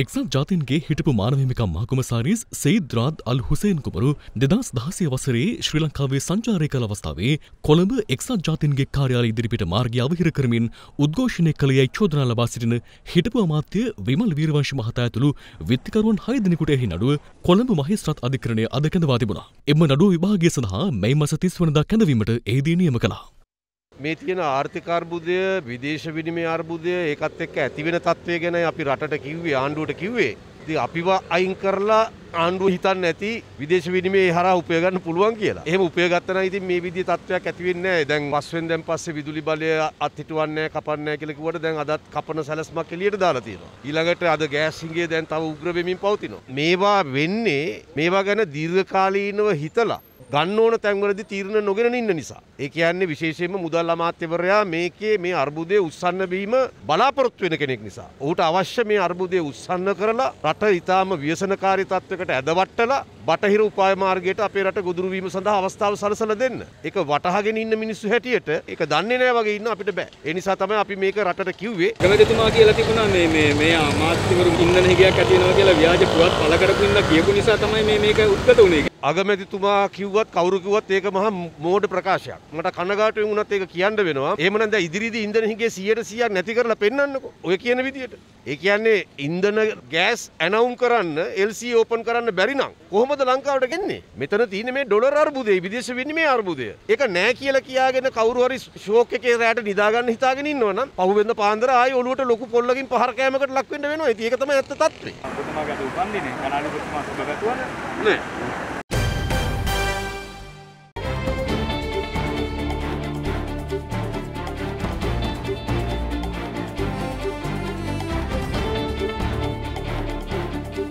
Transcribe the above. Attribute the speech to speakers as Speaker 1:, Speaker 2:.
Speaker 1: එක්සත් ජාතින්ගේ හිටපු මානවහිමිකම් මහකුමසාරිස් සෙයිද් රාද් අල් හුසේන් කුමරු දෙදස් දහසය වසරේ ශ්‍රී ලංකාවේ සංචාරය කළ අවස්ථාවේ කොළඹ එක්සත් ජාතින්ගේ කාර්යාල ඉදිරිපිට මාර්ගය අවහිර කරමින් උද්ඝෝෂණය කළ යැයි චෝදනා ලබා සිටින හිටපු අමාත්‍ය විමල් වීරවංශ මහතා ඇතුළු විත්තිකරුවන් හය දෙනෙකුට එහි නඩුව කොළඹ මහිස්ත්‍රාත් අධිකරණය අද කැඳවා තිබුණා. එම නඩුව විභාගය සඳහා මැයි මස තිස් වනදා කැඳවීමට එහිදී නියම කළා.
Speaker 2: මේ තියෙන ආර්ථික අර්බුදය විදේශ විනිමය අර්බුදය ඒකත් එක්ක ඇතිවෙන තත්ත්වය ගැන අපි රටට කිව්වේ ආණ්ඩුවට කිව්වේ. ඉතින් අපිව අයින් කරලා ආණ්ඩුව හිතන්නේ නැති විදේශ විනිමය හරහා උපය ගන්න පුළුවන් කියලා. එහෙම උපය ගත්තා නම් ඉතින් මේ විදිහේ තත්ත්වයක් ඇති වෙන්නේ නැහැ. දැන් පස්වෙන් දැන් පස්සේ විදුලි බලය අත්හිටුවන්නේ නැහැ, කපන්නේ නැහැ කියලා කිව්වට දැන් අදත් කපන සැලැස්මක් එළියට දාලා තියෙනවා. ඊළඟට අද ගෑස් හිඟය දැන් තව උග්‍ර වෙමින් පවතිනවා. මේවා වෙන්නේ මේවා ගැන දීර්ඝකාලීනව හිතලා ගන්න ඕන තැන්වලදී තීරණ නොගෙන ඉන්න නිසා. ඒ කියන්නේ විශේෂයෙන්ම මුදල් අමාත්‍යවරයා මේකේ මේ අර්බුදය උස්සන්න බීම බලාපොරොත්තු වෙන කෙනෙක් නිසා. ඔහුට අවශ්‍ය මේ අර්බුදය උස්සන්න කරලා රට ඊටාම ව්‍යසනකාරී තත්වයකට ඇදවට්ටලා බටහිර උපාය මාර්ගයට අපේ රට ගොදුරු වීම සඳහා අවස්ථාව සලසලා දෙන්න. ඒක වටහාගෙන ඉන්න මිනිස්සු හැටියට ඒක දන්නේ නැහැ වගේ ඉන්න අපිට බෑ. ඒ නිසා තමයි අපි මේක රටට කිව්වේ.
Speaker 3: ගමදතුමා කියලා තිබුණා මේ මේ මේ අමාත්‍යවරු ඉන්ධන හිගයක් ඇති වෙනවා කියලා ව්‍යාජ පුවත් පළ කරපු ඉන්න කියපු නිසා තමයි මේ මේක උද්ගත වුනේ.
Speaker 2: අගමැතිතුමා කිව්වත් කවුරු කිව්වත් ඒක මහා මෝඩ ප්‍රකාශයක්. මට කනගාටුවෙන් වුණත් ඒක කියන්න වෙනවා. එහෙමනම් දැන් ඉදිරියේදී ඉන්ධන හිගේ 100%ක් නැති කරලා පෙන්වන්නකෝ. ඔය කියන විදියට. ඒ කියන්නේ ඉන්ධන ගෑස් ඇනවුම් කරන්න LC ඕපන් කරන්න බැරි නම් කොහොමද ලංකාවට ගෙන්නේ? මෙතන තියෙන්නේ මේ ඩොලර් අර්බුදය, විදේශ විනිමය අර්බුදය. ඒක නෑ කියලා කියාගෙන කවුරු හරි ෂෝක් එකේ රැට නිදාගන්න හිතාගෙන ඉන්නවනම් පහුවෙන්ද පාන්දර ආයේ ඔලුවට ලොකු පොල්ලකින් පහර කෑමකට ලක් වෙන්න වෙනවා. ඉතින් ඒක තමයි ඇත්ත තත්ත්වය.